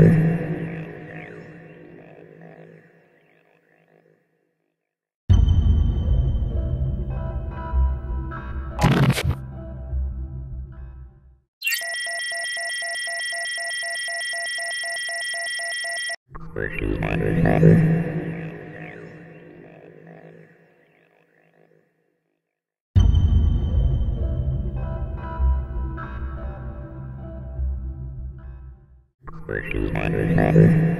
Padre. Question